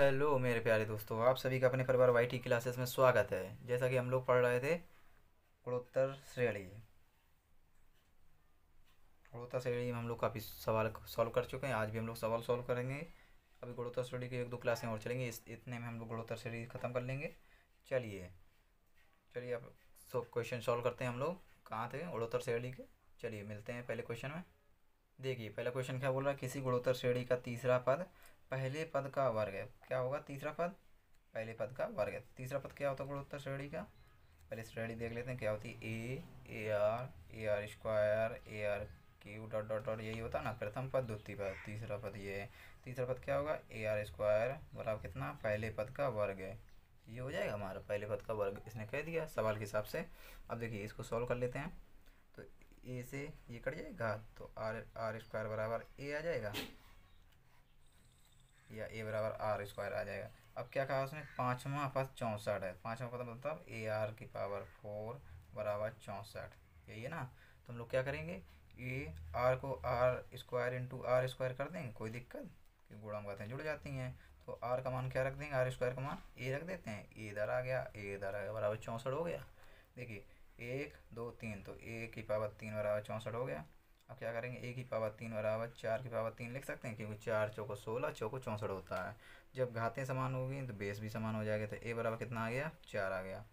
Hello मेरे प्यारे दोस्तों, आप सभी का अपने परिवार वाई टी क्लासेस में स्वागत है। जैसा कि हम लोग पढ़ रहे थे गुणोत्तर श्रेणी। गुणोत्तर श्रेणी में हम लोग काफ़ी सवाल सॉल्व कर चुके हैं। आज भी हम लोग सवाल सॉल्व करेंगे। अभी गुणोत्तर श्रेणी की एक दो क्लासें और चलेंगे। इस, इतने में हम लोग गुणोत्तर श्रेणी ख़त्म कर लेंगे। चलिए चलिए अब सो क्वेश्चन सॉल्व करते हैं हम लोग। कहाँ थे? गुणोत्तर श्रेणी के। चलिए, मिलते हैं पहले क्वेश्चन में। देखिए, पहला क्वेश्चन क्या बोल रहा है? किसी गुणोत्तर श्रेणी का तीसरा पद पहले पद का वर्ग है। क्या होगा? तीसरा पद? पहले पद का वर्ग है। तीसरा पद क्या होता है गुणोत्तर श्रेणी का? पहले श्रेणी देख लेते हैं, क्या होती है? A a r a r square a r cube dot dot dot यही होता है ना? प्रथम पद, द्वितीय पद, तीसरा पद, ये। तीसरा पद क्या होगा? ए आर स्क्वायर बराबर कितना? पहले पद का वर्ग है। ये हो जाएगा हमारा पहले पद का वर्ग। इसने कह दिया सवाल के हिसाब से। अब देखिए, इसको सॉल्व कर लेते हैं। तो ए से ये कट जाएगा? तो आर आर स्क्वायर बराबर ए आ जाएगा। या ए बराबर आर स्क्वायर आ जाएगा। अब क्या कहा उसने? पाँचवा पद चौंसठ है। पाँचवा पद मतलब ए आर की पावर फोर बराबर चौंसठ। यही है ना? तो हम लोग क्या करेंगे? ए आर को r square into r square कर देंगे। कोई दिक्कत? कि गुणा बातें जुड़ जाती हैं। तो आर का मान क्या रख देंगे? आर स्क्वायर का मान ए रख देते हैं। ए इधर आ गया, ए इधर आ गया, बराबर चौंसठ हो गया। देखिए, एक, दो, तीन। तो ए की पावर तीन बराबर चौंसठ हो गया। अब क्या करेंगे? एक की पावर तीन बराबर चार की पावर तीन लिख सकते हैं, क्योंकि चार चौको सोलह, चौको चौंसठ होता है। जब घातें समान होगी तो बेस भी समान हो जाएगा तो ए बराबर कितना आ गया? चार आ गया।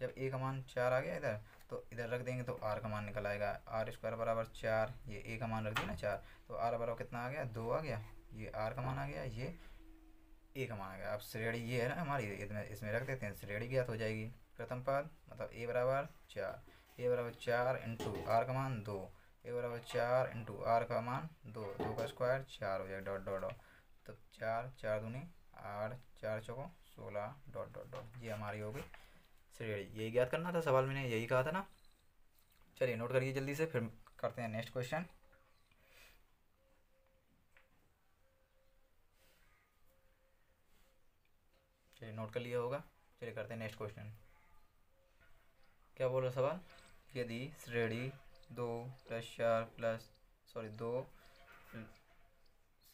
जब ए का मान चार आ गया इधर तो इधर रख देंगे तो आर का मान निकल आएगा। आर स्क्वायर बराबर चार, ये ए का मान रख दिया ना चार तो आर बराबर कितना आ गया? दो आ गया। ये आर का मान आ गया, ये ए का मान आ गया। अब श्रेणी ये है ना हमारी, इसमें इसमें रख देते हैं, श्रेणी ज्ञात हो जाएगी। प्रथम पद मतलब ए बराबर चार ए बराबर चार इंटू आर का मान दो। ए बराबर चार इंटू आर का मान दो दो का स्क्वायर चार हो जाएगा डॉट डॉट डॉट तो चार चार दूनी, आठ, चार चौको, सोलह डॉट डॉट डॉट ये हमारी हो गई। श्रेणी यही ज्ञात करना था, सवाल मैंने यही कहा था ना। चलिए नोट करिए जल्दी से, फिर करते हैं नेक्स्ट क्वेश्चन चलिए नोट कर लिया होगा। चलिए करते हैं नेक्स्ट क्वेश्चन क्या बोल रहा सवाल? यदि श्रेणी दो प्लस चार प्लस सॉरी दो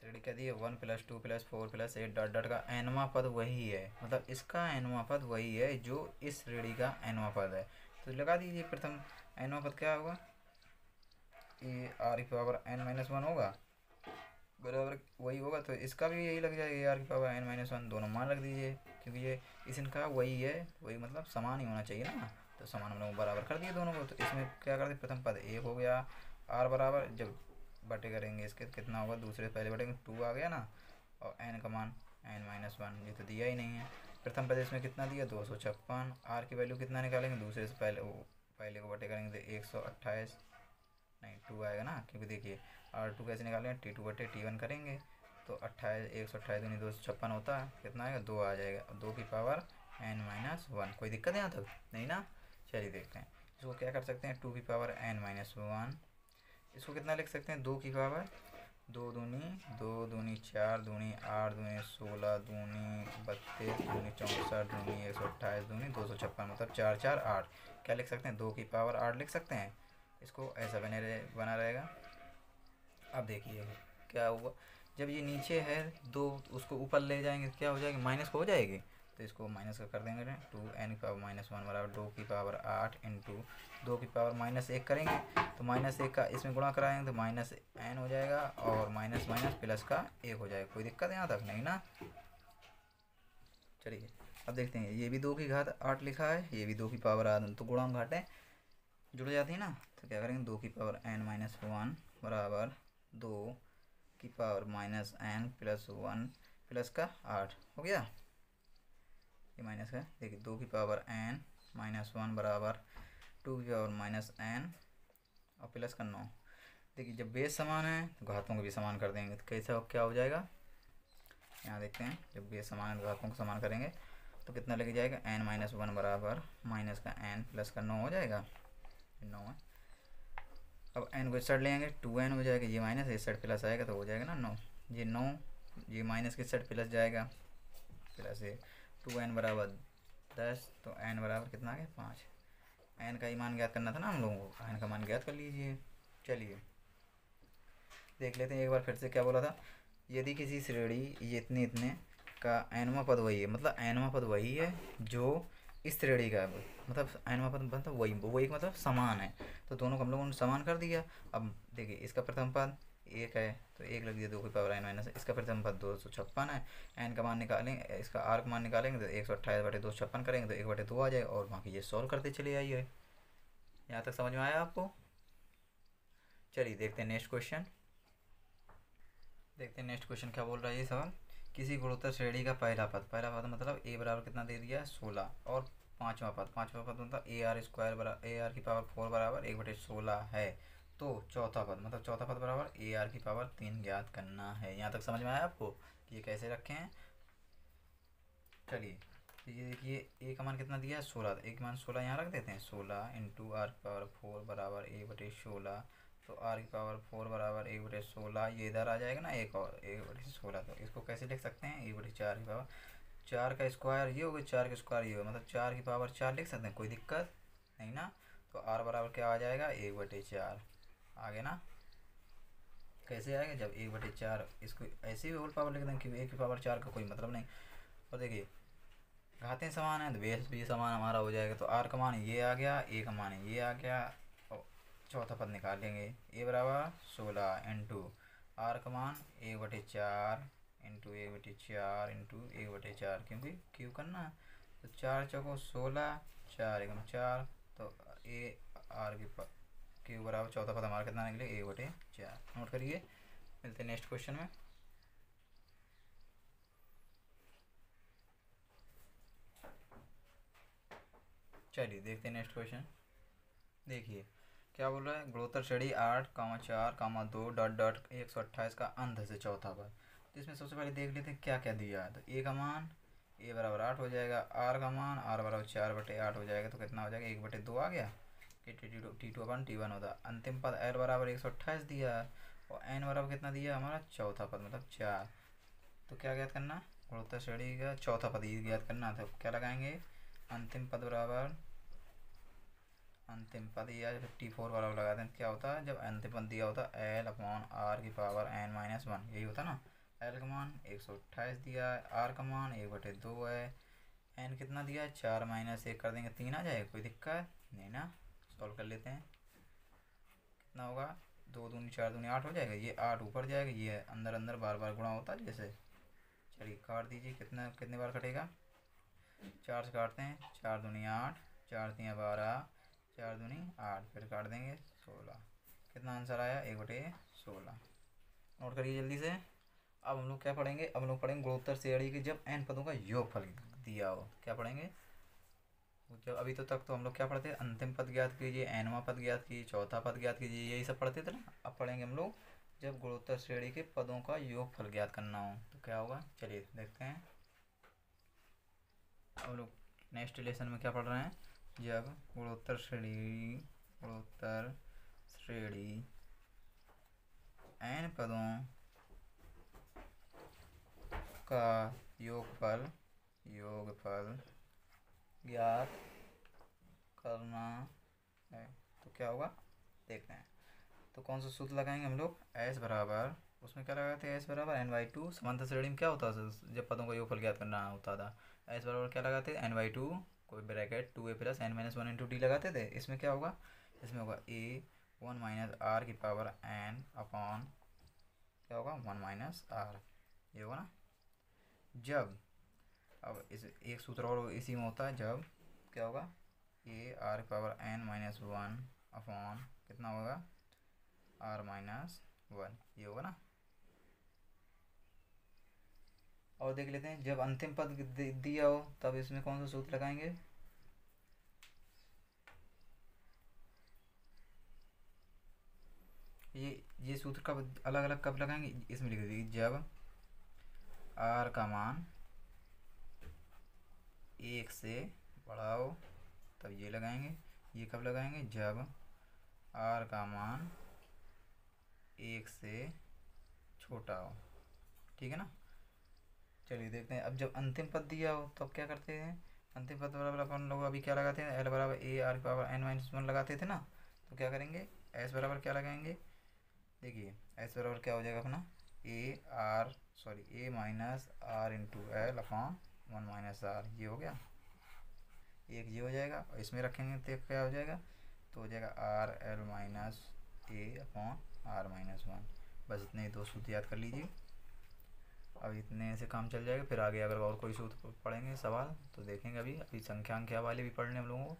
श्रेणी क्या दी है one plus two plus four plus eight dot dot का एनवा पद वही है। मतलब इसका एनवा पद वही है जो इस श्रेणी का एनवा पद है। तो लगा दीजिए प्रथम एनवा पद क्या होगा? ए, आर की पावर एन माइनस वन होगा। बराबर वही होगा तो इसका भी यही लग जाएगा आर की पावर एन माइनस वन दोनों मान रख दीजिए, क्योंकि ये इस इनका वही है, वही मतलब समान ही होना चाहिए ना। तो समान हम लोग बराबर कर दिए दोनों को। तो इसमें क्या कर दिए प्रथम पद एक हो गया, आर बराबर। जब बटे करेंगे इसके कितना होगा? दूसरे पहले बटेंगे टू आ गया ना, और एन का मान एन माइनस वन ये तो दिया ही नहीं है। प्रथम पद इसमें कितना दिया? दो सौ छप्पन। आर की वैल्यू कितना निकालेंगे? दूसरे से पहले पहले को बटे करेंगे तो एक सौ अट्ठाईस। नहीं टू आएगा ना, क्योंकि देखिए, आर टू कैसे निकालेंगे टी टू बटे टी वन करेंगे। तो अट्ठाईस, एक सौ अट्ठाईस दूनी दो सौ छप्पन होता है, कितना आएगा? दो आ जाएगा। दो की पावर एन माइनस वन कोई दिक्कत है यहाँ तक? नहीं ना? चलिए देखते हैं। इसको क्या कर सकते हैं? टू की पावर एन माइनस वन। इसको कितना लिख सकते हैं? दो की पावर। दो दूनी दो दूनी चार, दूनी आठ, दूनी सोलह, दूनी बत्तीस, दूनी चौंसठ, दूनी एक सौ अट्ठाईस, दूनी दो सौ छप्पन मतलब चार चार, आठ। क्या लिख सकते हैं? दो की पावर आठ लिख सकते हैं? इसको ऐसा बने रहे, बना रहेगा। अब देखिए क्या हुआ। जब ये नीचे है, दो उसको ऊपर ले जाएँगे क्या हो जाएगी? माइनस हो जाएगी। तो इसको माइनस का कर देंगे टू एन की पावर माइनस वन बराबर दो की पावर आठ इंटू दो की पावर माइनस एक करेंगे तो माइनस एक का इसमें गुणा कराएँगे तो माइनस एन हो जाएगा और माइनस माइनस प्लस का एक हो जाएगा। कोई दिक्कत यहाँ तक नहीं ना? चलिए, अब देखते हैं, ये भी दो की घात आठ लिखा है, ये भी दो की पावर आठ तो गुणांक घाटें जुड़ जाती है ना? तो क्या करेंगे, दो की पावर एन माइनस वन बराबर दो की power minus n plus one plus का आठ, हो गया? ये माइनस का देखिए, दो की पावर एन माइनस वन बराबर टू की पावर माइनस एन और प्लस का नौ। देखिए, जब बेस समान है तो घातों को भी समान कर देंगे। तो कैसा क्या हो जाएगा? यहाँ देखते हैं, जब बेस समान है तो घातों को समान करेंगे तो कितना लग जाएगा? एन माइनस वन बराबर माइनस का एन प्लस का नौ हो जाएगा। नौ है। अब एन को इस साइड ले आएँगे, टू एन हो जाएगा, ये माइनस इस साइड प्लस आएगा तो हो जाएगा ना नौ। ये नौ, ये माइनस किस साइड प्लस जाएगा, प्लस ये टू एन बराबर दस तो एन बराबर कितना आ गया? पाँच। एन का ही मान ज्ञात करना था ना हम लोगों को? एन का मान ज्ञात कर लीजिए। चलिए। देख लेते हैं एक बार फिर से क्या बोला था। यदि किसी श्रेणी ये इतने इतने का एनवा पद वही है मतलब एनवा पद वही है जो इस श्रेणी का मतलब एनवा पद मतलब वही वही मतलब समान है। तो दोनों को हम लोगों ने समान कर दिया। अब देखिए, इसका प्रथम पद एक है तो एक लग दिया दो की पावर एन माइनस इसका प्रथम पद दो सौ छप्पन है। एन का मान निकालेंगे इसका आर का मान निकालेंगे तो एक सौ अट्ठाईस बटे दो सौ छप्पन करेंगे तो एक बटे दो आ जाएगा और बाकी ये सॉल्व करते चले आइए। यहाँ तक समझ में आया आपको? चलिए देखते हैं नेक्स्ट क्वेश्चन देखते हैं नेक्स्ट क्वेश्चन क्या बोल रहा है ये सवाल? किसी गुणोत्तर श्रेणी का पहला पद। पहला पद मतलब ए बराबर कितना दे दिया? सोलह। और पांचवा पद। पांचवा पद मतलब ए आर स्क्वायर बराबर ए आर की पावर फोर बराबर एक बटे सोलह है। तो चौथा पद मतलब चौथा पद बराबर ए आर की पावर तीन ज्ञात करना है। यहाँ तक समझ में आया आपको? कि ये कैसे रखे हैं? चलिए तो ये देखिए ए का मान कितना दिया है? सोलह। एक मान सोलह यहाँ रख देते हैं। सोलह इंटू आर की पावर फोर बराबर ए बटे सोलह। तो आर की पावर फोर बराबर एक बटे सोलह, ये इधर आ जाएगा ना एक और एक बटे सोलह। तो इसको कैसे लिख सकते हैं? एक बटे चार की पावर चार का स्क्वायर ये होगा, चार का स्क्वायर ये होगा। मतलब चार की पावर चार लिख सकते हैं, कोई दिक्कत नहीं ना? तो आर बराबर क्या आ जाएगा? एक बटे चार। आगे ना। कैसे आएगा जब एक बटे चार, इसको ऐसे ही होल पावर लिख दें कि एक की पावर चार का कोई मतलब नहीं। और देखिए, घातें समान है तो बेस भी समान हमारा हो जाएगा तो आर का मान ये आ गया, ए का मान ये आ गया, और चौथा पद निकालेंगे ए बराबर सोलह इंटू आर का मान एक बटे चार इंटू एक बटे चार इंटू एक बटे चार, क्योंकि क्यू करना? तो चार चौको सोलह, चार एक चार तो ए आर की क्यू बराबर चौथा पद हमारा कितना निकले एक बटे चार। नोट करिए। मिलते नेक्स्ट क्वेश्चन में। चलिए, देखते हैं नेक्स्ट क्वेश्चन देखिए, क्या बोल रहा है? गुणोत्तर श्रेणी आठ, कामा चार, कामा दो, डॉट डॉट, एक सौ अट्ठाईस का अंत से चौथा पर तो इसमें सबसे पहले देख लेते हैं क्या क्या दिया है। तो ए का मान ए बराबर आठ हो जाएगा। आर का मान आर बराबर चार बटे आठ हो जाएगा। तो कितना हो जाएगा? एक बटे दो आ गया। T two upon t one होता। अंतिम पद एल बराबर एक सौ अट्ठाईस दिया है और एन बराबर कितना दिया? हमारा चौथा पद मतलब चार। तो क्या ज्ञात करना? गुणोत्तर श्रेणी का चौथा पद ये ज्ञात करना। तो क्या लगाएँगे? अंतिम पद बराबर, अंतिम पद या फिफ्टी फोर वाला लगा दें क्या होता? है जब अंतिम पद दिया होता है एल अपॉन आर की पावर एन माइनस वन यही होता ना? एल का मान एक सौ अट्ठाईस दिया है आर का मान एक बटे दो है। एन कितना दिया? है चार माइनस एक कर देंगे। तीन आ जाएगा, कोई दिक्कत नहीं ना? सॉल्व कर लेते हैं। कितना होगा? दो दूनी, चार दूनी, आठ हो जाएगा? ये आठ ऊपर जाएगा? ये अंदर अंदर बार बार गुणा होता है जैसे? चलिए, काट दीजिए। कितना, कितने बार कटेगा? चार से काटते हैं। चार दूनी, आठ। चार तीन बारह। चार दूनी, आठ। फिर काट देंगे। सोलह। कितना आंसर आया? एक बटे सोलह। नोट करिए जल्दी से। अब हम लोग क्या पढ़ेंगे? अब हम लोग पढ़ेंगे गुणोत्तर श्रेणी के जब एन पदों का योगफल दिया हो। क्या पढ़ेंगे? जब अभी तो तक तो हम लोग क्या पढ़ते हैं? अंतिम पद ज्ञात कीजिए, एनवा पद ज्ञात कीजिए, चौथा पद ज्ञात कीजिए, यही सब पढ़ते थे ना? अब पढ़ेंगे हम लोग जब गुणोत्तर श्रेणी के पदों का योग फल ज्ञात करना हो। तो क्या होगा? चलिए देखते हैं। हम लोग नेक्स्ट लेसन में क्या पढ़ रहे हैं? जब गुणोत्तर श्रेणी गुणोत्तर श्रेणी, एन पदों का योगफल योगफल ज्ञात करना है। तो क्या होगा? देखते हैं। तो कौन सा सूत्र लगाएँगे हम लोग? एस बराबर। उसमें क्या लगाते हैं एस बराबर एन वाई टू समांतर श्रेणी में क्या होता था? जब पदों का योगफल ज्ञात करना होता था। एस बराबर क्या लगाते हैं एन वाई टू कोई bracket two A plus N minus one into D लगाते थे। इसमें क्या होगा? इसमें होगा ए वन माइनस आर की पावर एन अपॉन क्या होगा? वन माइनस आर ये होगा ना? जब, अब इस, एक सूत्र और इसी में होता है। जब, क्या होगा? A r power n minus one upon कितना होगा? आर माइनस वन, ये होगा ना? और देख लेते हैं, जब अंतिम पद दिया हो, तब इसमें कौन सा सूत्र लगाएँगे? ये ये सूत्र कब अलग अलग कब लगाएँगे? इसमें लिख दीजिए, जब आर का मान एक से हो तब ये लगाएँगे। ये कब लगाएँगे? जब आर का मान एक से छोटा हो। ठीक है ना? चलिए देखते हैं। अब जब अंतिम पद दिया हो तब क्या करते हैं? अंतिम पद बराबर अपन लोग अभी क्या लगाते हैं? एल बराबर a r power n minus one लगाते थे ना? तो क्या करेंगे? एस बराबर क्या लगाएँगे? देखिए एस बराबर क्या हो जाएगा अपना? A r sorry a minus r into l upon one minus r ये हो गया? एक ये हो जाएगा, और इसमें रखेंगे तो क्या हो जाएगा? तो हो जाएगा r l minus a upon r minus one बस इतने दो सूत्र याद कर लीजिए। अब इतने से काम चल जाएगा, फिर आगे अगर और कोई सूत्र पढ़ेंगे सवाल तो देखेंगे अभी अभी संख्यांख्या वाले भी पढ़ने हम लोगों को।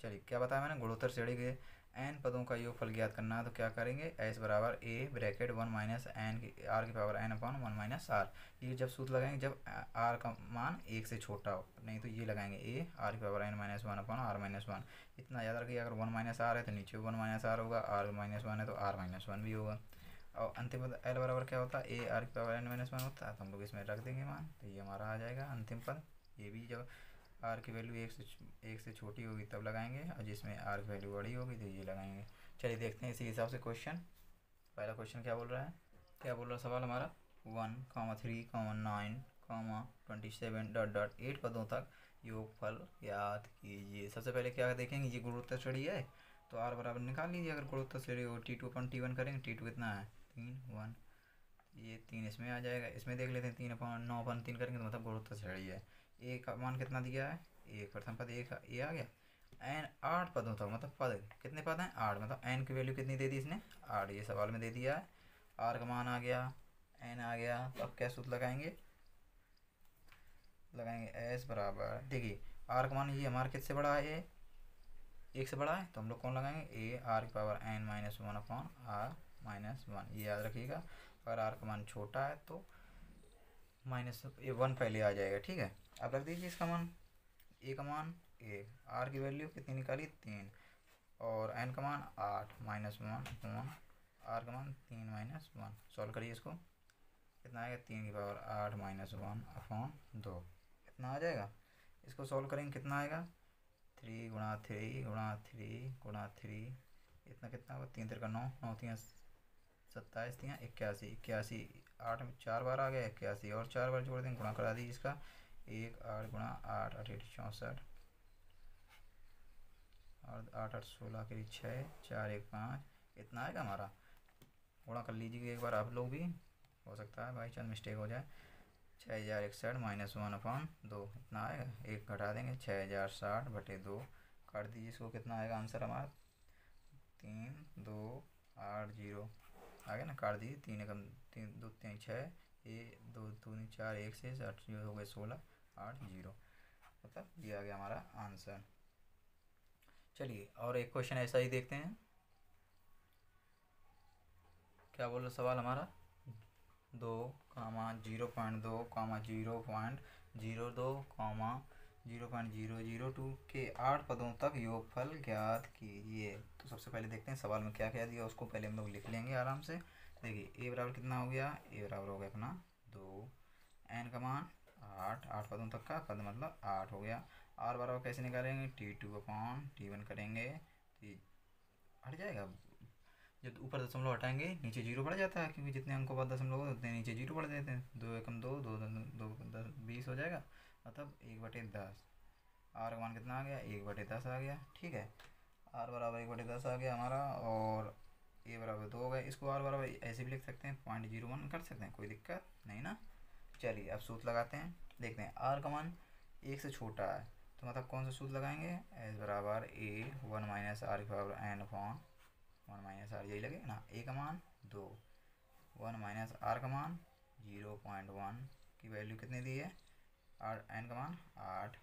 चलिए, क्या बताया मैंने? गुणोत्तर श्रेणी के एन पदों का योगफल ज्ञात करना है तो क्या करेंगे? एस बराबर a bracket one minus n की आर की power n upon one minus r ये जब सूत्र लगाएँगे, जब आर का मान एक से छोटा हो, नहीं तो ये लगाएँगे ए आर की power n minus one upon r minus one इतना याद रखिए, अगर वन माइनस आर है तो नीचे वन माइनस आर होगा आर माइनस वन है तो आर माइनस वन भी होगा। और अंतिम पद एल बराबर क्या होता है? ए आर की पावर एन माइनस वन होता है तो हम लोग इसमें रख देंगे मान तो ये हमारा आ जाएगा अंतिम पद। ये भी जब आर की वैल्यू एक से एक से छोटी होगी, तब लगाएँगे और जिसमें आर की वैल्यू बड़ी होगी तो ये लगाएँगे। चलिए देखते हैं इसी हिसाब से क्वेश्चन पहला क्वेश्चन क्या बोल रहा है? क्या बोल रहा है सवाल हमारा? One comma three comma nine comma twenty seven dot dot eight पदों तक योगफल याद कीजिए। सबसे पहले क्या देखेंगे? ये गुणोत्तर श्रेणी है। तो आर बराबर निकाल लीजिए। अगर गुणोत्तर श्रेणी हो t two upon t one करेंगे टी टू कितना है? तीन वन ये तीन इसमें आ जाएगा। इसमें देख लेते हैं, तीन अपन नौ अपन तीन करेंगे तो मतलब गुणोत्तर श्रेणी है। ए का मान कितना दिया है? एक, प्रथम पद एक ए आ गया। एन आठ पदों तक मतलब पद, कितने पद हैं? आठ मतलब एन की वैल्यू कितनी दे दी इसने? आठ, ये सवाल में दे दिया है। आर का मान आ गया एन आ गया तो अब क्या सूत्र लगाएँगे? लगाएँगे एस बराबर, देखिए आर का मान ये हमारा किससे बड़ा है? ए एक से बड़ा है तो हम लोग कौन लगाएँगे? ए आर की power n minus one upon r minus one ये याद रखिएगा। अगर आर का मान छोटा है तो माइनस ये वन पहले आ जाएगा, ठीक है? अब रख दीजिए इसका मान। ए का मान एक आर की वैल्यू कितनी निकाली? तीन। और एन का मान, आठ। माइनस वन वन आर का मान, तीन माइनस वन सॉल्व करिए इसको। कितना आएगा? तीन की पावर आठ माइनस वन अपॉन दो। कितना आ जाएगा? इसको सॉल्व करेंगे, कितना आएगा? थ्री गुणा थ्री गुणा थ्री गुणा थ्री इतना कितना होगा? तीन का नौ। नौ तीन सत्ताईस तीन इक्यासी। इक्यासी आठ में चार बार आ गया। इक्यासी और चार बार जोड़ देंगे, गुणा करा दीजिए इसका। एक आठ गुणा आठ आठ चौंसठ। और आठ आठ सोलह के छः, चार एक पाँच। इतना आएगा हमारा? गुणा कर लीजिए एक बार आप लोग भी। हो सकता है भाई चांस मिस्टेक हो जाए। छः हज़ार इकसठ माइनस वन अपॉन दो। इतना आएगा एक घटा देंगे। छः हज़ार साठ बटे दो। काट दीजिए इसको। कितना आएगा आंसर हमारा? तीन, दो, आठ, ज़ीरो। आ गया ना काट दीजिए। तीन एकम, तीन, दो, तीन, छः। ये दो तीन, चार, एक से आठ ज़ीरो हो गए सोलह। आठ, ज़ीरो। मतलब ये आ गया हमारा आंसर। चलिए, और एक क्वेश्चन ऐसा ही देखते हैं। क्या बोल रहा सवाल हमारा? दो, कामा, ज़ीरो पॉइंट दो, कामा, ज़ीरो पॉइंट ज़ीरो दो, comma, zero point zero zero two के आठ पदों तक योगफल ज्ञात कीजिए। तो सबसे पहले देखते हैं सवाल में क्या क्या दिया, उसको पहले हम लोग लिख लेंगे आराम से। देखिए, ए बराबर कितना हो गया? ए बराबर हो गया अपना दो। एन का मान आठ आठ पदों तक का पद मतलब आठ हो गया। आर बराबर कैसे निकालेंगे? T two upon t one करेंगे। हट जाएगा। जब ऊपर दशमलव हटाएँगे, नीचे ज़ीरो बढ़ जाता है, क्योंकि जितने अंकों बाद दशमलव होते उतने नीचे ज़ीरो बढ़ जाते हैं। दो एकम दो दो दो दस, बीस हो जाएगा। मतलब एक बटे दस। आर का मान कितना आ गया? एक बटे दस आ गया। ठीक है। आर बराबर एक बटे दस आ गया हमारा, और ए बराबर दो हो गया इसको आर बराबर ऐसे भी लिख सकते हैं। पॉइंट ज़ीरो वन कर सकते हैं। कोई दिक्कत नहीं ना? चलिए अब सूत लगाते हैं। देखते हैं आर का मान एक से छोटा है। तो मतलब कौन सा सूत लगाएँगे? एस बराबर ए वन माइनस आर की power N upon one minus R यही लगेगा ना? ए का मान दो। वन माइनस आर का मान ज़ीरो पॉइंट वन की वैल्यू कितनी दी है? आर एन का मान आठ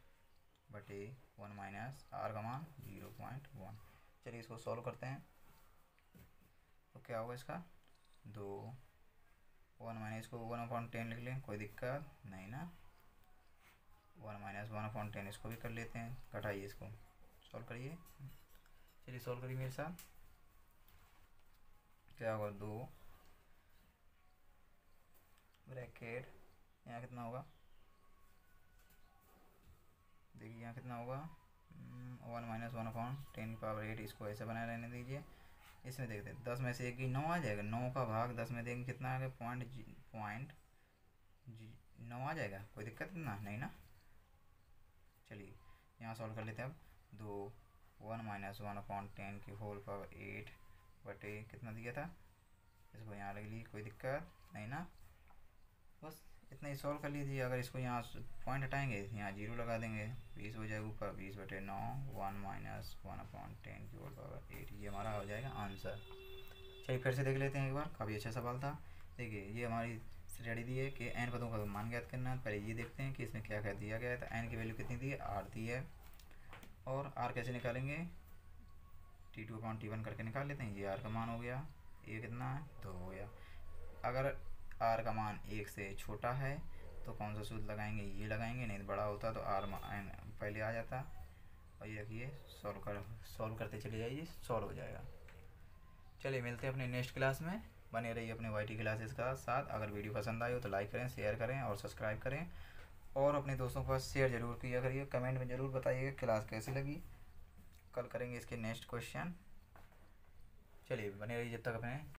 बटे वन माइनस आर का मान ज़ीरो पॉइंट वन चलिए इसको सॉल्व करते हैं। तो क्या होगा इसका? दो वन माइनस को वन अपॉइंट टेन लिख लें, कोई दिक्कत नहीं ना। One minus one upon ten इसको भी कर लेते हैं घटाइए इसको। सॉल्व करिए। चलिए सॉल्व करिए मेरे साथ। क्या होगा? दो। ब्रैकेट यहाँ कितना होगा? देखिए यहाँ कितना होगा। One minus one upon ten power eight इसको ऐसे बनाए रहने दीजिए। इसमें देखते हैं, दस में से एक की नौ आ जाएगा, नौ का भाग दस में देंगे कितना आ गया पॉइंट पॉइंट जी, नौ आ जाएगा? कोई दिक्कत ना, नहीं ना? चलिए, यहाँ सॉल्व कर लेते हैं अब। दो, one minus one upon ten की होल पावर एट बटे, कितना दिया था? इसको यहाँ लग लीजिए कोई दिक्कत नहीं ना? बस इतना ही सॉल्व कर लीजिए, अगर इसको यहाँ पॉइंट हटाएँगे, यहाँ ज़ीरो लगा देंगे, बीस हो जाएगा ऊपर, बीस बटे नौ one minus one upon ten की होल पावर एट ये हमारा हो जाएगा आंसर चलिए फिर से देख लेते हैं एक बार, काफ़ी अच्छा सवाल था। देखिए, ये हमारी स्टडी दी है कि एन पदों का मान ज्ञात करना पहले ये देखते हैं कि इसमें क्या क्या दिया गया है तो एन की वैल्यू कितनी दी है? आर दी है। और आर कैसे निकालेंगे? T two upon t one करके निकाल लेते हैं। ये आर का मान हो गया। ये कितना है? दो हो गया। अगर आर का मान एक से छोटा है तो कौन सा सूत्र लगाएँगे? ये लगाएँगे, नहीं तो बड़ा होता तो आर मान पहले आ जाता। और ये रखिए सॉल्व कर सॉल्व करते चले जाइए सॉल्व हो जाएगा। चलिए, मिलते हैं अपने नेक्स्ट क्लास में। बने रहिए अपने वाई टी क्लासेस का साथ। अगर वीडियो पसंद आए हो तो लाइक करें शेयर करें और सब्सक्राइब करें। और अपने दोस्तों के पास शेयर ज़रूर किया करिए। कमेंट में ज़रूर बताइएगा क्लास कैसी लगी। कल करेंगे इसके नेक्स्ट क्वेश्चन चलिए, बने रहिए जब तक अपने